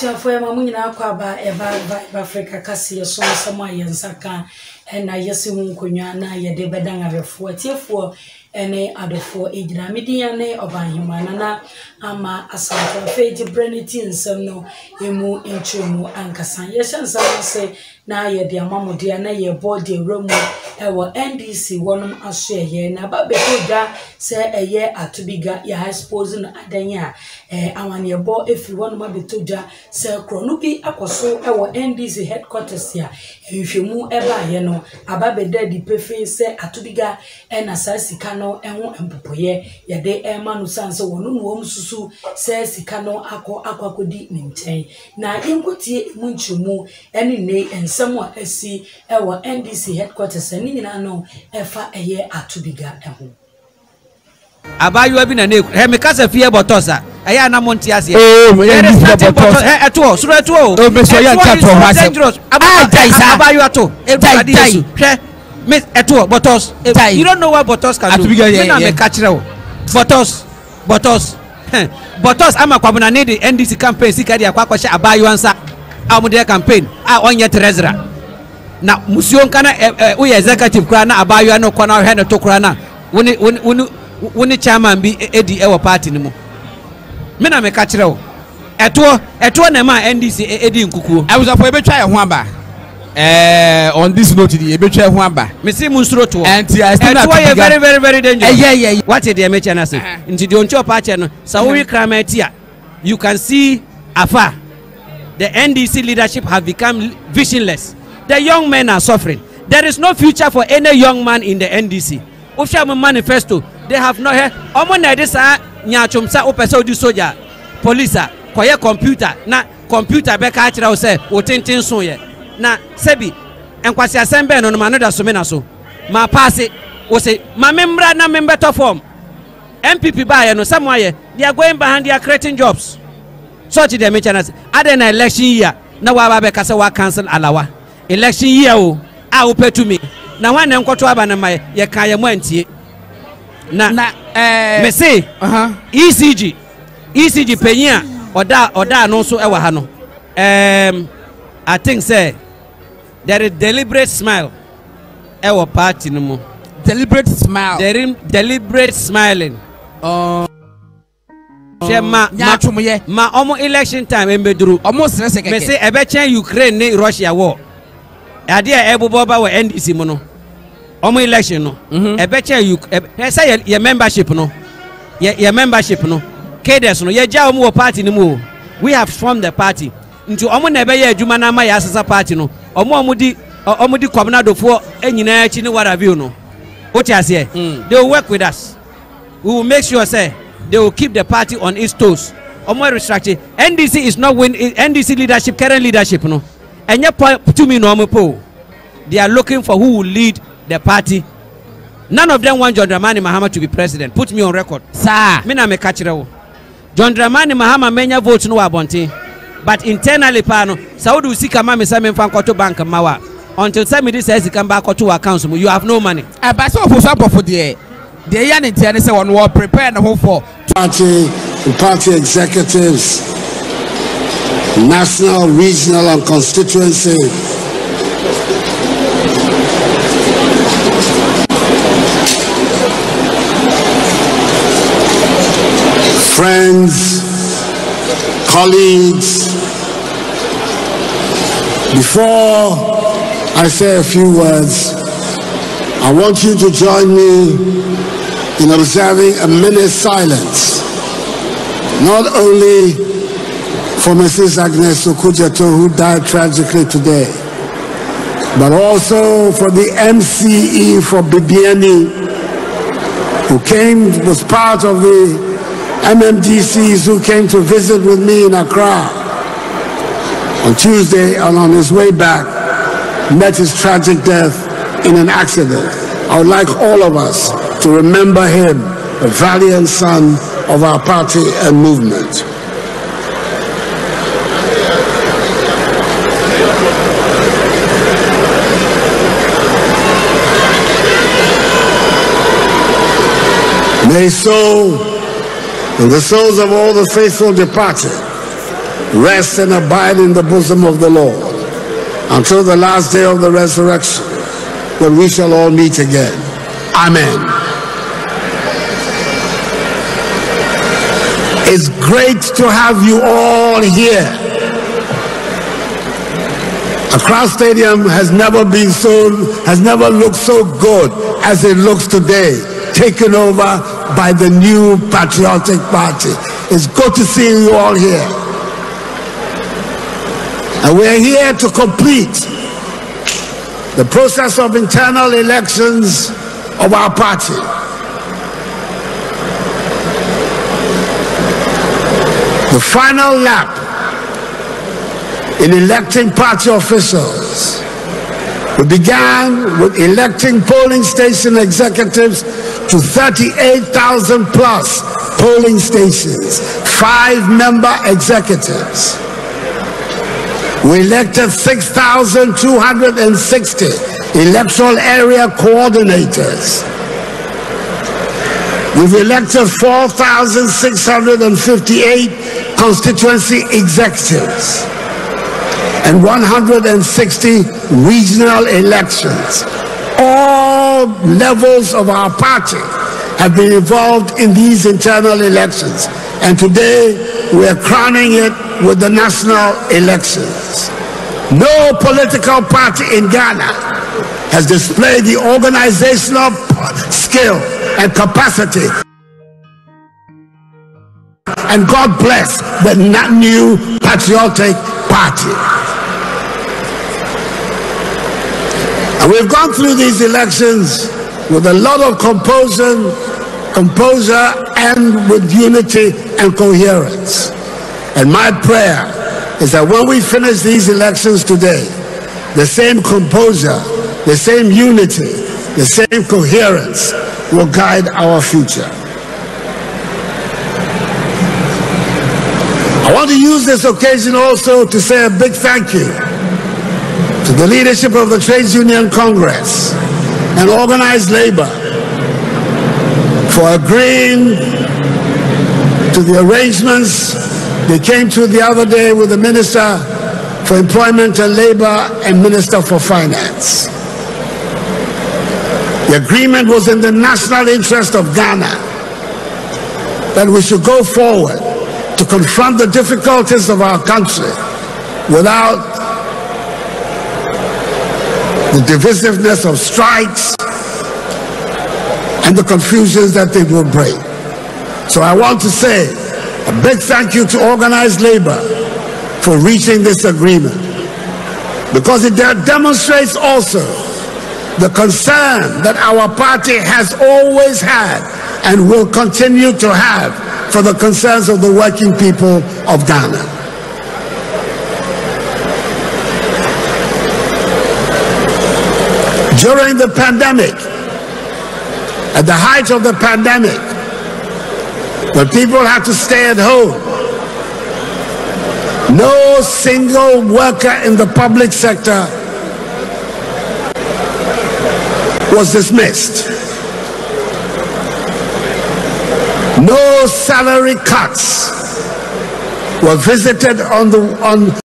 abusuafoɔ yɛ ma mo nyinaa kɔ aba ɛba vibe africa kaseɛ so nsɛm a yɛnsa ka ɛna yɛsi ho nkonnwa na yɛde bɛdan awɛfoɔ tiefoɔ ɛne adɔfoɔ egyina media ne ɔbanhema nana ama asante. Afei gye berɛ ne ti nsɛm no emu nkyerɛmu ankasa. Yɛhyɛ nsɛm ase na yɛde ama mo deɛ na yɛbɔ deɛ wura mu ɛwɔ ndc wɔnom aso ɛyɛ. Na aba bɛtɔ dwa sɛ ɛyɛ atobiga. Yɛ expose no adan a ɛɛ awaneɛbɔ efiri wɔnom abɛtɔ dwa sɛ korɔno bi akɔ so ɛwɔ ndc headquarters a nhwɛmu ɛbaayɛ no aba bɛda adi pefee sɛ atobiga ɛna saa sika no ɛho mpopɔyɛ. Yɛde ɛma no san sɛ wɔn no wɔn nso sɛ sika no akɔ akɔ akɔdi ne nkyɛn. Na yɛnkɔtie mu nkyɛmu ne nne nsɛm a asi wɔ ndc headquarters ne nyinaa no ɛfa ɛyɛ atobiga ho abaayewa bi na ne hɛ mi kasa fie bɔtɔ sa. Ɛyɛ anamu nti aseɛ. ee mo yɛ nfi bɛ bɔtɔ sa. Ɛtoɔ soro ɛtoɔ o. Oh, o bɛ sɔ yɛ nka tɔ hɔ asɛm. aa ah, jai hwɛ mi ɛtoɔ bɔtɔs. you don't know what bɔtɔs can do. atubi ka yɛ yɛ mi na mi ka kyerɛ o bɔtɔs bɔtɔs. bɔtɔs ama kwabena ne de ndc campaign sika de akɔ akɔhyɛ abaayewa nsa a wɔde yɛ campaign a ɔnyɛ trɛsra na musuo nka na ɛ ɛ woyɛ executive koraa na abaayewa no kɔ na ɔhwɛ ne to koraa na wo ne wo ne wo ne wo ne chairman bi edi ɛwɔ party no mu. Me na meka kyerɛ wo ɛtoɔ ɛtoɔ na ɛma ndc edi nkukuo. Abusuafo ebetwa yɛn ho aba ɛɛ on this note di ebetwa ho aba. Mesi mu nsoro toɔ ɛnti a ɛsɛ na ɛtoɔ yɛ very very very dangerous. Ɛyɛ ɛyɛ ɛyɛ wate deɛ mekyɛ no ase nti deɛ ɔnkyɛ ɔpa kyɛ no. Sɛ wowe krama ti a you can see afa the ndc leadership have become visionless. The young men are suffering. There is no future for any young man in the ndc wohwɛ mo manifesto. They have no hɛ ɔmo na ɛde saa nyaatwom sɛ wopɛ sɛ wodi soja. Police a kɔyɛ computer. Na computer bɛka akyerɛ wo sɛ wo tenten so yɛ na sɛbi nkwasiasɛm bɛɛ no no ma no da some na so. Ma paase wo se ma membra na membɛtɔ fam. Npp baayɛ no sɛ mo ayɛ they are going behind they are creating jobs. Sɔɔkye deɛ mekyɛ no ase adɛn na election year na waaba bɛka sɛ wa cancel alawa? Election year o a wopɛ tumi na hwan na nkɔto aba no ma yɛ yɛka yɛ mo antie. Na na ɛɛ me se ɛhan ecg ecg panyin a ɔda ɔda no nso ɛwɔ ha no. Um, i think sɛ there is deliberate smile. Ɛwɔ party no mu deliberate smile. Is deliberate smiling. Hwɛ ma ma nyaatwomyɛ ma ɔmo election time mbɛduru ɔmo srɛ sɛ mɛ kɛkɛ ɛbɛkyɛn ukraine ne russia wɔ adeɛ a ɛbobɔ ba wɔ ndc mu no ɔmo election no Mhm. ɛbɛkyɛn uk ɛbɛ sɛ yɛ yɛ membership no yɛ yɛ membership no cadres no yɛgya ɔmo wɔ party no mu o. We have formed the party nti ɔmo na ɛbɛyɛ adwuma na ama yɛ asesa party no ɔmo ɔmo di ɔmo di kɔmnadofoɔ nyinaa akyi ne wara view no wote aseɛ? Mm. they will work with us. We will make sure say they will keep the party on its toes. Ọmọ restructure ndc is not win ndc leadership current leadership no. Pọ tumi na ọmọ po. They are looking for who will lead the party. None of them want john dramani mahama to be president. Put me on record. Saa me na me ka kyerɛ wo. John dramani mahama menya vote no wɔ abɔnten but internally paa no sɛ wode wo sika ma me sɛ memfa nkɔto bank mma wo a until sɛ mede saa sika mba akɔto wɔ account mu you have no money ɛba sɛ ɔfo so abɔfo deɛ deɛ ɛyɛ ne nteɛ ne sɛ wɔn wɔ prepare ne ho for party, party executives, national, regional, and constituency. Friends, colleagues, before I say a few words, I want you to join me in observing a minute's silence, not only for Mrs. Agnes Okujato, who died tragically today, but also for the MCE for Bibiani, who came, was part of the MMDCs who came to visit with me in Accra on Tuesday and on his way back met his tragic death in an accident. I would like all of us to remember him, a valiant son of our party and movement. May so, and the souls of all the faithful departed, rest and abide in the bosom of the Lord until the last day of the resurrection, when we shall all meet again. Amen. It's great to have you all here. Accra Stadium has never been so, has never looked so good as it looks today, taken over by the new patriotic party. It's good to see you all here. And we're here to complete the process of internal elections of our party. The final lap in electing party officials. We began with electing polling station executives to 38,000 plus polling stations, five member executives. We elected 6,260 electoral area coordinators. We've elected 4,658 constituency executives and 160 regional elections. All levels of our party have been involved in these internal elections. And today we are crowning it with the national elections. No political party in Ghana has displayed the organizational skill and capacity. And God bless the new patriotic party. And we've gone through these elections with a lot of composure, composure and with unity and coherence. And my prayer is that when we finish these elections today, the same composure, the same unity, the same coherence will guide our future. I want to use this occasion also to say a big thank you to the leadership of the Trades Union Congress and organized labor for agreeing to the arrangements they came to the other day with the Minister for Employment and Labor and Minister for Finance. The agreement was in the national interest of Ghana that we should go forward to confront the difficulties of our country without the divisiveness of strikes and the confusions that they will bring. So I want to say a big thank you to organized labor for reaching this agreement because it demonstrates also the concern that our party has always had and will continue to have for the concerns of the working people of Ghana. During the pandemic, at the height of the pandemic, when people had to stay at home, no single worker in the public sector was dismissed. No salary cuts were visited on the on